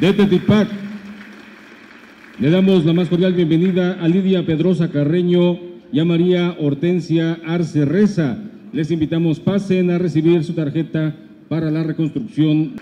De Tetipac, le damos la más cordial bienvenida a Lidia Pedrosa Carreño y a María Hortensia Arce Reza. Les invitamos, pasen a recibir su tarjeta para la reconstrucción.